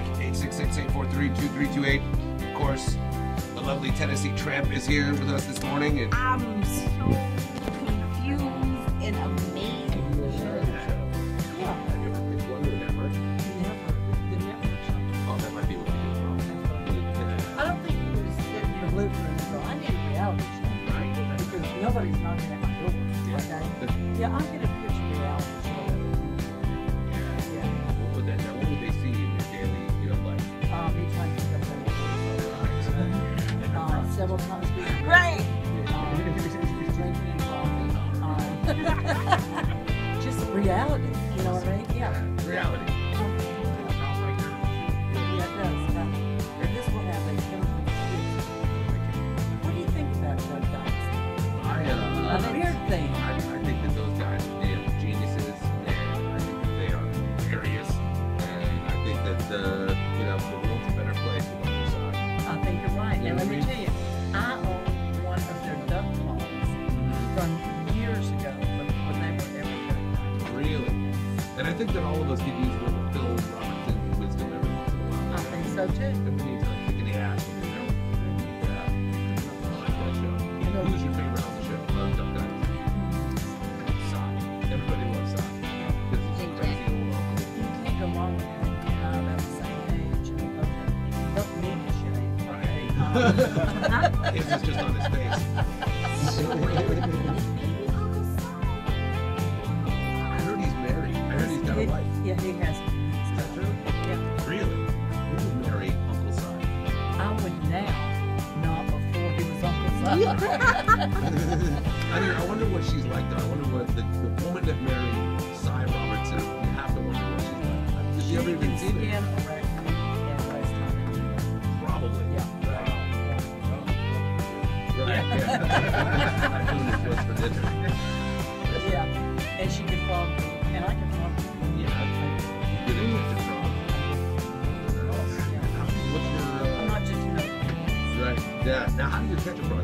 feedback. 866-843-2328. Of course, the lovely Tennessee Tramp is here with us this morning. And I'm so confused and amazed. Oh, Have you ever picked one of the network? Reality, think that all of us could use Phil wisdom every once in a while. I think so too. We need to like kick in the ass they're. Yeah, I like that show. Who's your favorite on the show? Love Duck Dynasty. Sock. Everybody loves Sock. Because he's a crazy old uncle. You can't go wrong with him I about the same age. and we both both need to shave. Right. Um, just on his face. I mean, I wonder what she's like though. I wonder what the, the woman that married Si Robertson, you have to wonder what she's like. Did you ever even see it? erection and waist time. Probably. Yeah. Right. Yeah. I was for dinner. Yeah, and she could frog and I could frog. Yeah. You didn't get frog. What's your, I'm uh, not just another. right. Yeah. Now, how do you catch a frog?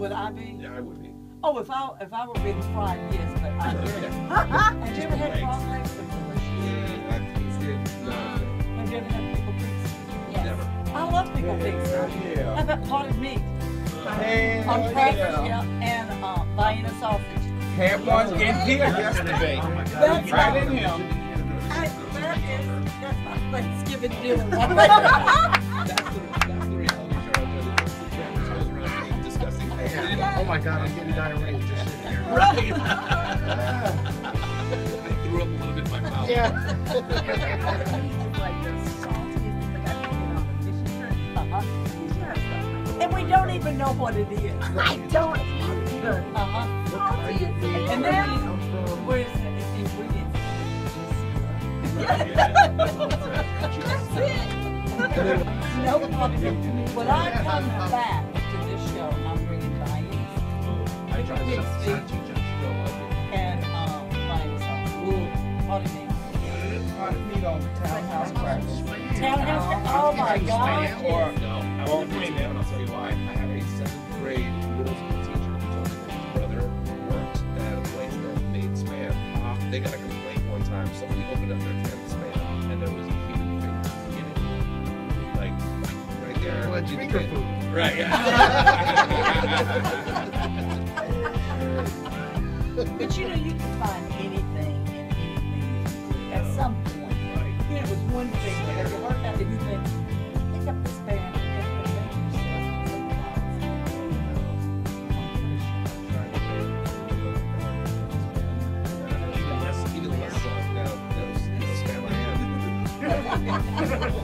would. I be? Yeah, I would be. Oh, if I if I were being fried, yes, but I didn't. Have you ever had frog legs? Yeah, I think it's not a thing. Have you ever had pickled pizza? Yes. Never. I love pickled pizza. yeah. How about potted meat? Man, On crackers, yeah, and uh, Vienna sausage. Had one in here yesterday. That's Right in here. I, that is, that's my Thanksgiving dinner. my god, I'm getting diarrhea just sitting here. Right. I threw up a little bit in my mouth. Uh-huh. And we don't even know what it is. I don't. Uh-huh. Salty is it? And then we, where is it? It's ingredients. That's it. No problem. When I come back I tried Pig to feet teach you still like it. and, um, Vienna sauce. Ooh, potted meat. Potted meat townhouse crackers. Townhouse, oh my gosh. Or No, I Or won't premium. and I'll tell you why. I have a seventh grade middle school teacher who told me that his brother worked at a place that made spam. They got a complaint one time. Somebody opened up their can of spam and there was a human finger in it. Like, right there. Well, it's finger food. Right, yeah.